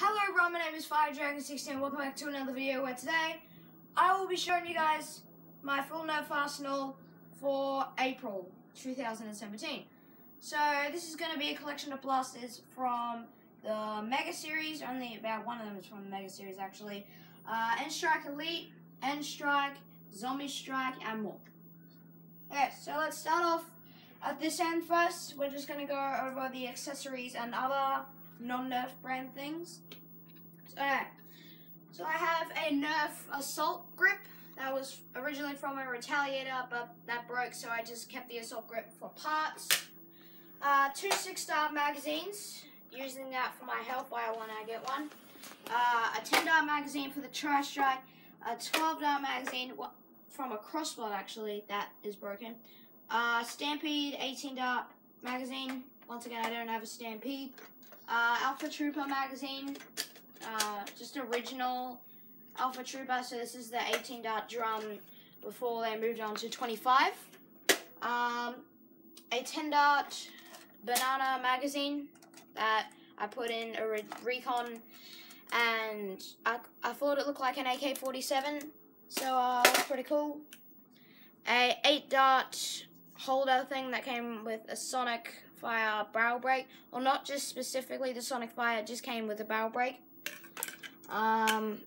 Hello everyone, my name is Fire Dragon 16 welcome back to another video where today I will be showing you guys my full Nerf arsenal for April 2017. So this is going to be a collection of blasters from the Mega Series, only about one of them is from the Mega Series actually. Uh, N-Strike Elite, N-Strike, Zombie Strike, and more. Okay, so let's start off at this end first. We're just going to go over the accessories and other non-Nerf brand things. So, so I have a Nerf Assault Grip that was originally from a Retaliator, but that broke, so I just kept the Assault Grip for parts. Uh, two six-star magazines, using that for my Hellfire when I want to get one. Uh, a 10-dart magazine for the Tri-Strike, a 12-dart magazine from a crossbow actually that is broken. Uh, Stampede 18-dart magazine. Once again, I don't have a Stampede. Uh, Alpha Trooper magazine, uh, just original Alpha Trooper. So this is the 18 dart drum before they moved on to 25. Um, a 10 dart banana magazine that I put in a re recon, and I, I thought it looked like an AK-47, so uh, that's pretty cool. A 8 dart holder thing that came with a Sonic Fire barrel break. Well, not just specifically the Sonic Fire, just came with a barrel break. Um,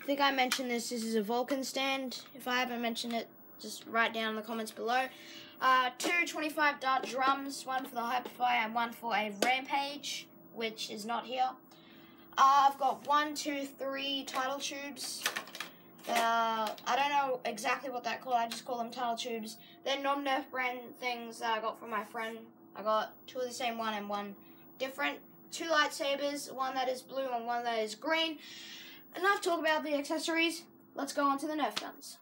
I think I mentioned this. This is a Vulcan stand. If I haven't mentioned it, just write down in the comments below. Uh, two 25 dart drums, one for the Hyperfire and one for a Rampage, which is not here. Uh, I've got one, two, three title tubes. Uh, I don't know exactly what that called. I just call them title tubes. They're non-Nerf brand things that I got from my friend. I got two of the same one and one different. Two lightsabers, one that is blue and one that is green. Enough talk about the accessories. Let's go on to the Nerf guns.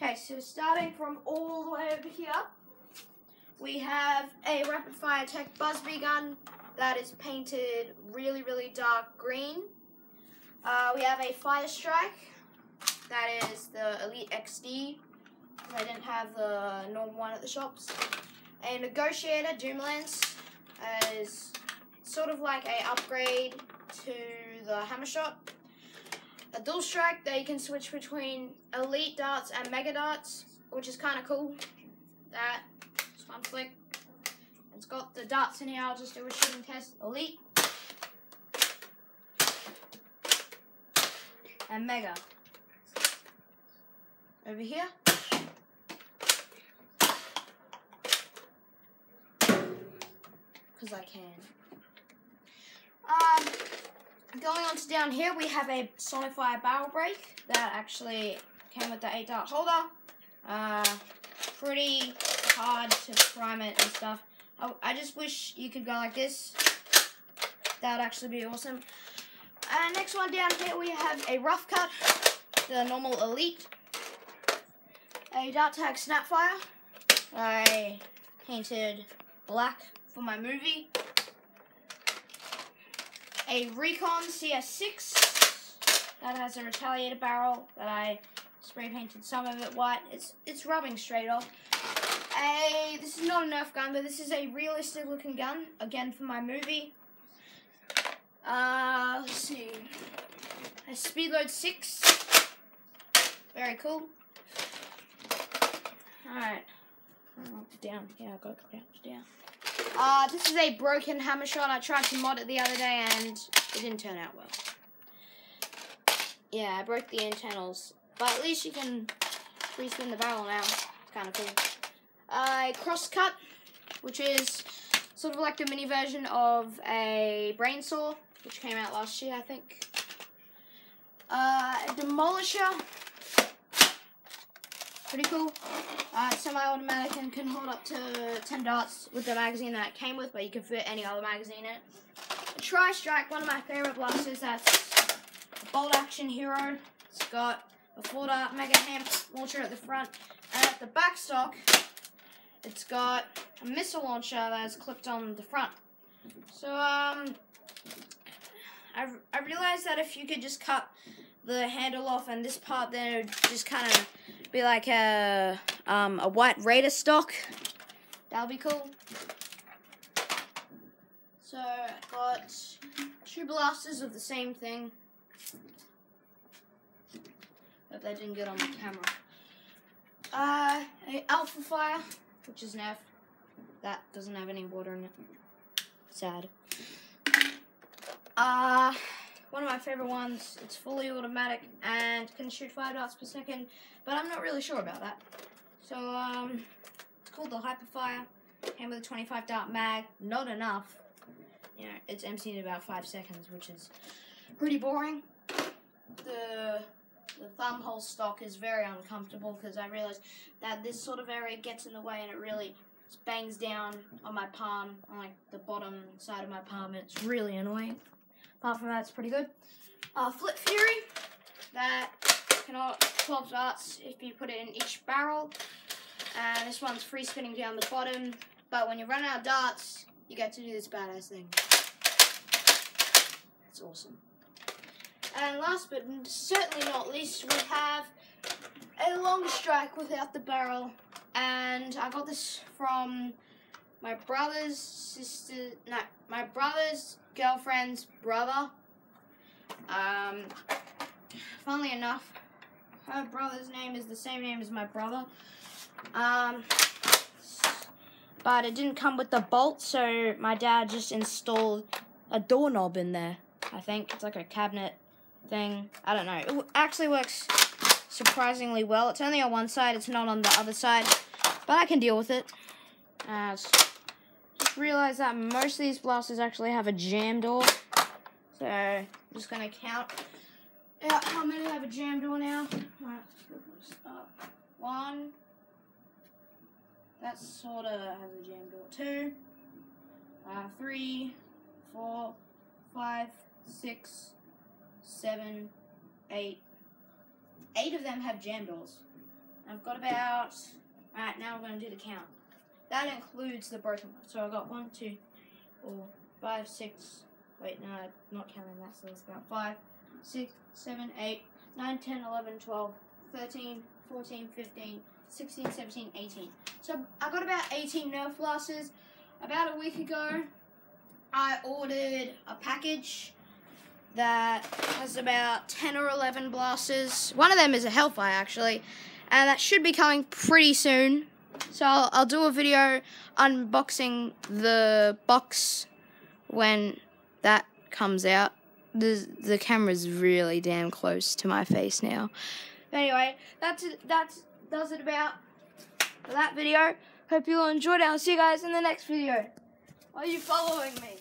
Okay, so starting from all the way over here, we have a rapid fire tech Buzzbee gun that is painted really, really dark green. Uh, we have a Fire Strike that is the Elite XD. I didn't have the normal one at the shops. A Negotiator Doomlands is sort of like a upgrade to the Hammer Shot. A Dual Strike that you can switch between Elite darts and Mega darts, which is kind of cool. That one flick. It's got the darts in here. I'll just do a shooting test. Elite and Mega over here. Because I can. Um, going on to down here, we have a Sonic Fire barrel break that actually came with the 8 dart holder. Uh, pretty hard to prime it and stuff. I, I just wish you could go like this. That would actually be awesome. And uh, next one down here, we have a rough cut, the normal elite a Dart Tag Snapfire. I painted black for my movie. A Recon CS6 that has a retaliator barrel that I spray painted some of it white. It's it's rubbing straight off. A this is not a Nerf gun, but this is a realistic looking gun again for my movie. Uh, let's see. A Speedload 6. Very cool. Alright. Down. Yeah, I got crouched down. Uh, this is a broken hammer shot. I tried to mod it the other day and it didn't turn out well. Yeah, I broke the internals. But at least you can spin the barrel now. It's kind of cool. Uh, a cross cut, which is sort of like the mini version of a brain saw, which came out last year, I think. Uh, a demolisher. Pretty cool. Uh, semi-automatic and can hold up to 10 darts with the magazine that it came with, but you can fit any other magazine in it. Tri-Strike, one of my favorite blasters, that's a bolt action hero. It's got a 4-dart mega ham launcher at the front, and at the back stock, it's got a missile launcher that's clipped on the front. So, um, I, I realized that if you could just cut the handle off and this part then would just kind of be like a um, a white Raider stock. That'll be cool. So I got two blasters of the same thing. Hope that didn't get on the camera. Uh, a Alpha Fire, which is Nerf. That doesn't have any water in it. Sad. Uh, one of my favorite ones. It's fully automatic and can shoot five darts per second, but I'm not really sure about that. So, um, it's called the Hyperfire. Came with a 25 dart mag. Not enough. You know, it's empty in about five seconds, which is pretty boring. The the thumb hole stock is very uncomfortable because I realize that this sort of area gets in the way and it really bangs down on my palm, on like the bottom side of my palm, and it's really annoying. Apart from that, it's pretty good. Uh, Flip Fury, that cannot 12 darts if you put it in each barrel. And this one's free spinning down the bottom, but when you run out of darts, you get to do this badass thing. It's awesome. And last but certainly not least, we have a long strike without the barrel. And I got this from my brother's sister, no, my brother's girlfriend's brother. Um, funnily enough, her brother's name is the same name as my brother. Um, but it didn't come with the bolt, so my dad just installed a doorknob in there. I think it's like a cabinet thing. I don't know. It actually works surprisingly well. It's only on one side, it's not on the other side, but I can deal with it. Uh, realized that most of these blasters actually have a jam door. So, I'm just going to count out how many have a jam door now. One. That sort of has a jam door. Two. Uh, three. Four. Five. Six seven, eight. Eight of them have jam doors. I've got about. Alright, now we're going to do the count. That includes the broken one. So I've got one, two, four, five, six. Wait, no, not counting that, so it's about five, six, seven, eight, nine, ten, eleven, twelve, thirteen, fourteen, fifteen, sixteen, seventeen, eighteen. So I got about 18 Nerf blasters. About a week ago, I ordered a package that has about 10 or 11 blasters. One of them is a Hellfire, actually, and that should be coming pretty soon. So I'll, I'll do a video unboxing the box when that comes out. The, the camera's really damn close to my face now. Anyway, that's that's does it about that video. Hope you all enjoyed it. I'll see you guys in the next video. Are you following me?